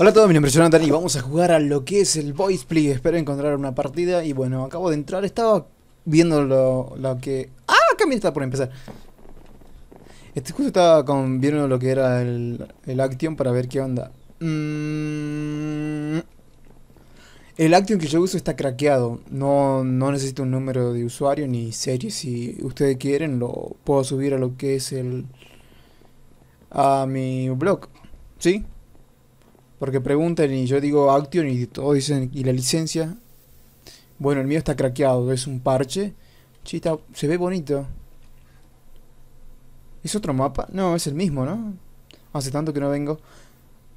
Hola a todos, mi nombre es Jonathan y vamos a jugar a lo que es el Voice Play. Espero encontrar una partida y bueno, acabo de entrar, estaba viendo lo, lo que... ¡Ah! También está por empezar. Este justo estaba con, viendo lo que era el, el Action para ver qué onda. Mm, el Action que yo uso está craqueado. No, no necesito un número de usuario ni serie. Si ustedes quieren, lo puedo subir a lo que es el... a mi blog. ¿Sí? Porque preguntan y yo digo Action y todos dicen, ¿y la licencia? Bueno, el mío está craqueado, es un parche. Chita, se ve bonito. ¿Es otro mapa? No, es el mismo, ¿no? Hace tanto que no vengo.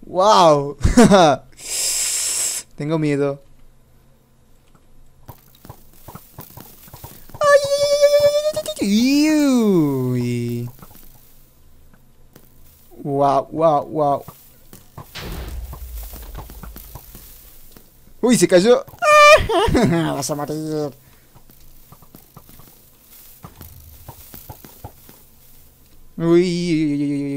¡Wow! Tengo miedo. ¡Wow, wow, wow! ¡Uy, se cayó! Vas a morir. Uy.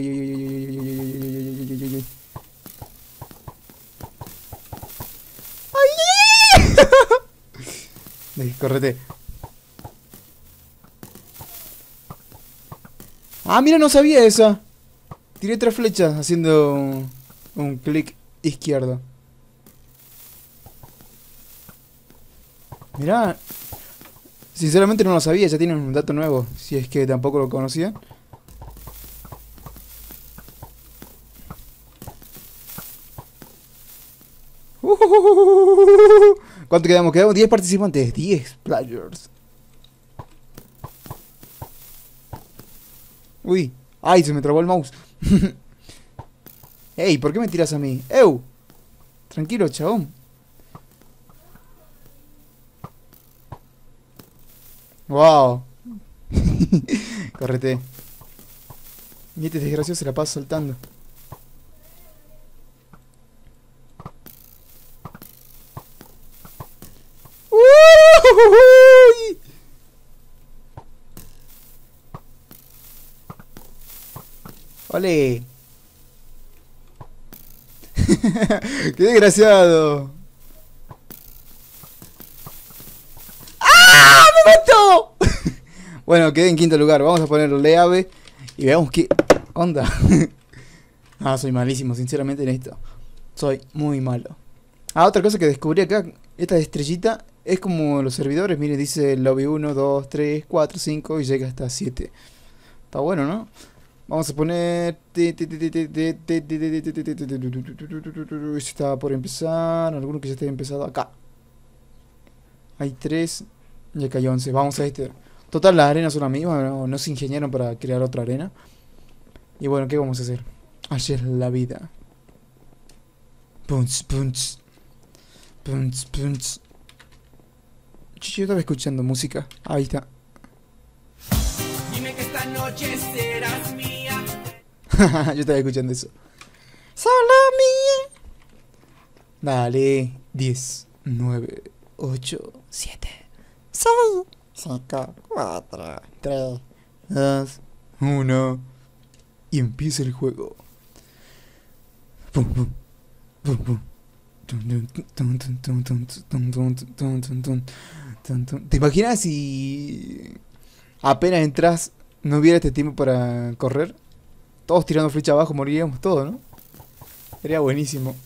¡Ay! Correte. Ah, mira, no sabía eso. Tiré tres flechas haciendo un, un clic izquierdo. Mirá. Sinceramente no lo sabía, ya tienen un dato nuevo. Si es que tampoco lo conocían. ¿Cuánto quedamos? Quedamos 10 participantes. 10 players. Uy. Ay, se me trabó el mouse. Ey, ¿por qué me tiras a mí? ¡Ew! Tranquilo, chabón. Wow. Correte. Y este desgraciado se la pasa soltando. ¡Uy! ¡Ole! ¡Qué desgraciado! ¡Ah! ¡Me mató! Bueno, quedé en quinto lugar. Vamos a ponerle ave y veamos qué onda. ah, soy malísimo, sinceramente, en esto. Soy muy malo. Ah, otra cosa que descubrí acá, esta estrellita es como los servidores, mire, dice lobby 1, 2, 3, 4, 5 y llega hasta 7. Está bueno, ¿no? Vamos a poner... Está por empezar, alguno que ya esté empezado acá. Hay 3 y acá hay 11. Vamos a este. Total, las arenas son las mismas, no, no se ingeniaron para crear otra arena. Y bueno, ¿qué vamos a hacer? Ayer la vida. Punch, punch. Punch, punch. Yo estaba escuchando música. Ahí está. Dime que esta noche serás mía. Yo estaba escuchando eso. Solo mía. Dale. 10, 9, 8, 7, 6, 5, 4, 3, 2, 1. Y empieza el juego. ¿Te imaginas si apenas entras no hubiera este tiempo para correr? Todos tirando flecha abajo moriríamos todos, ¿no? Sería buenísimo.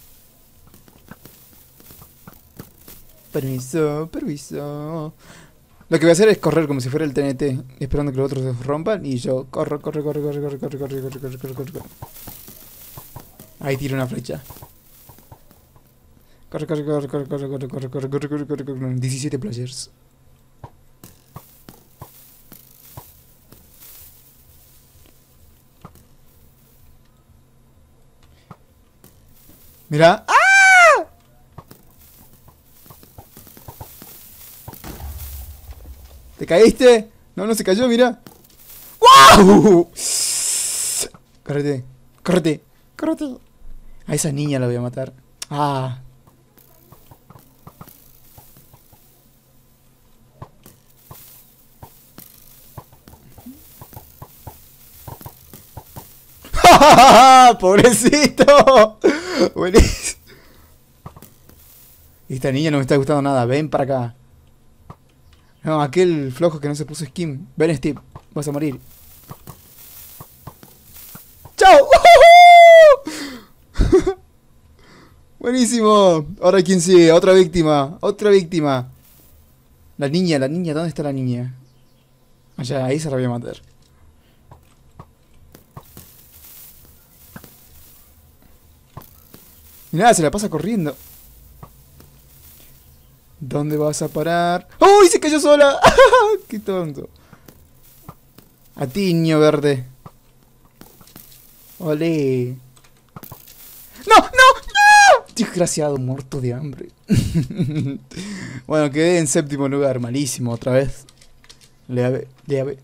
Permiso, permiso. Lo que voy a hacer es correr como si fuera el TNT, esperando que los otros se rompan y yo corro, corro, corro, corro, corro, corro, corro, corro, corro, corro, corro. Ahí tiro una flecha. Corre, corre, corre, corre, corre, corre, corre, corre, corre, corre, corre, corre, 17 players. Mira. ¡Ah! ¿Te caíste? No, no se cayó, mira. ¡Wow! Córrete, córrete, córrete. A esa niña la voy a matar. Ah. Pobrecito. Buenísimo. Esta niña no me está gustando nada. Ven para acá. No, aquel flojo que no se puso skin. Ven, Steve. Vas a morir. ¡Chao! Buenísimo. Ahora quién sigue. Otra víctima. Otra víctima. La niña, la niña. ¿Dónde está la niña? Allá, ahí se la voy a matar. Y nada, se la pasa corriendo. ¿Dónde vas a parar? ¡Uy! Se cayó sola. ¡Qué tonto! A ti, niño verde. Olé. ¡No! ¡No! ¡No! Desgraciado, muerto de hambre. bueno, quedé en séptimo lugar. Malísimo, otra vez. Le le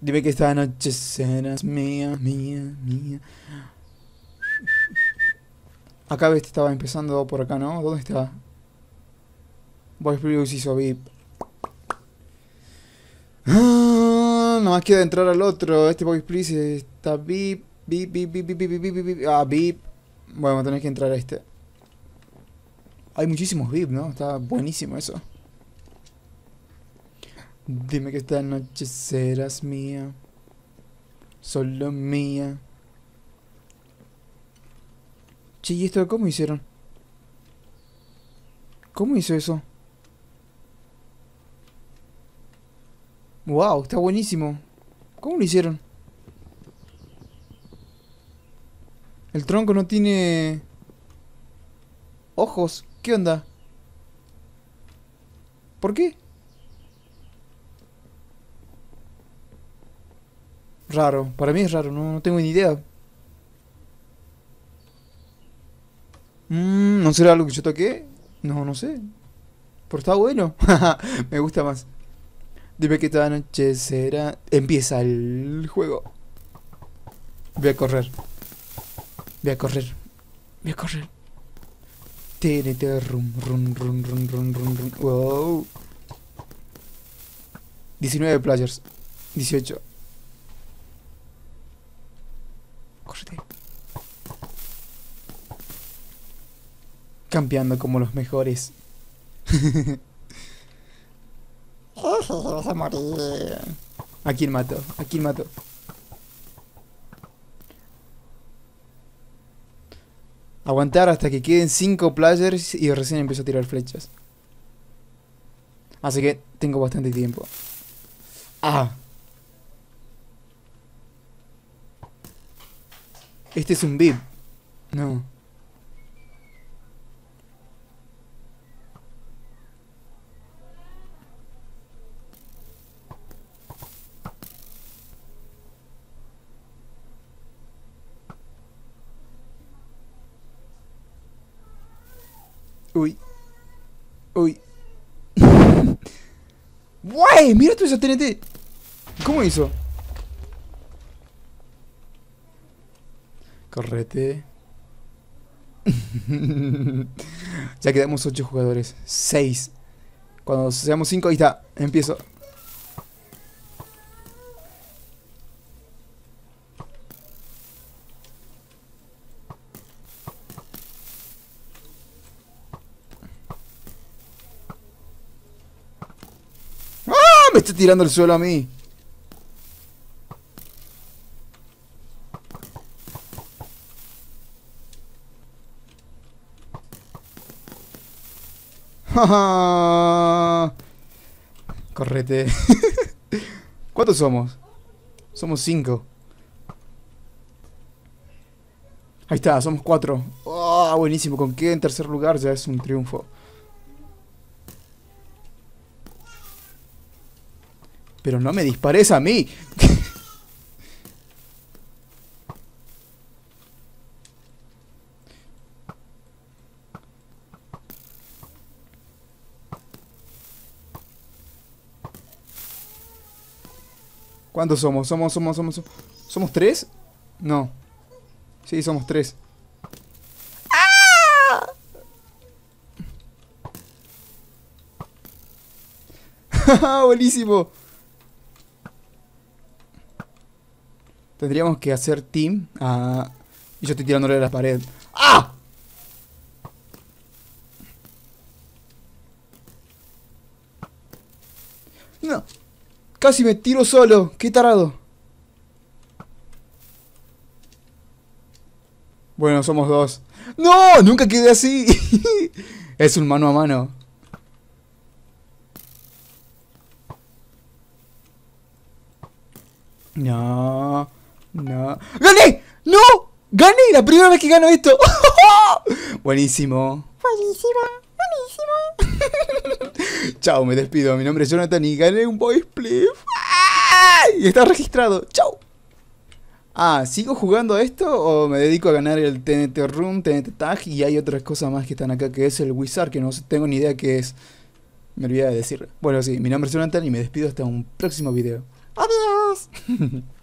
Dime que esta noche serás mía, mía, mía. Acá ves, estaba empezando por acá, ¿no? ¿Dónde está? Boys Plus hizo VIP. Ah, más queda entrar al otro. Este Boys Please está. VIP, VIP, VIP, VIP, VIP, VIP, VIP. Ah, VIP. Bueno, tenés que entrar a este. Hay muchísimos VIP, ¿no? Está buenísimo eso. Dime que esta noche serás mía. Solo mía. Che, ¿y esto cómo hicieron? ¿Cómo hizo eso? Wow, está buenísimo. ¿Cómo lo hicieron? El tronco no tiene... Ojos. ¿Qué onda? ¿Por qué? Raro. Para mí es raro. No, no tengo ni idea. Mm, ¿No será algo que yo toqué? No, no sé. Pero está bueno. Me gusta más. Dime que esta noche será. Empieza el juego. Voy a correr. Voy a correr. Voy a correr. TNT rum, rum, rum, rum, rum, rum, rum. Wow. 19 players. 18. Campeando como los mejores. Vas a morir. ¿A quién mato? ¿A quién mato? Aguantar hasta que queden 5 players y recién empiezo a tirar flechas. Así que tengo bastante tiempo. Ah. Este es un VIP. No. Uy. Uy. ¡Guay! Mira tú esa TNT. ¿Cómo hizo? Correte. ya quedamos 8 jugadores. 6. Cuando seamos 5, ahí está. Empiezo. me está tirando el suelo a mí? Correte. ¿Cuántos somos? Somos cinco. Ahí está, somos cuatro. Oh, buenísimo. Con qué en tercer lugar ya es un triunfo. Pero no me dispares a mí. ¿Cuántos somos? ¿Somos, somos, somos, somos? ¿Somos tres? No. Sí, somos tres. ¡Ah! Buenísimo. Tendríamos que hacer team. Ah, y yo estoy tirándole a la pared. ¡Ah! No. Casi me tiro solo. Qué tarado. Bueno, somos dos. ¡No! Nunca quedé así. es un mano a mano. No. No. ¡Gané! ¡No! ¡Gané! La primera vez que gano esto. Buenísimo. Buenísimo, buenísimo. Chao, me despido. Mi nombre es Jonathan y gané un voice play. Y está registrado. Chao. Ah, ¿sigo jugando a esto o me dedico a ganar el TNT Room, TNT Tag y hay otras cosas más que están acá que es el Wizard que no tengo ni idea qué es? Me olvidé de decirlo. Bueno, sí, mi nombre es Jonathan y me despido hasta un próximo video. Adiós.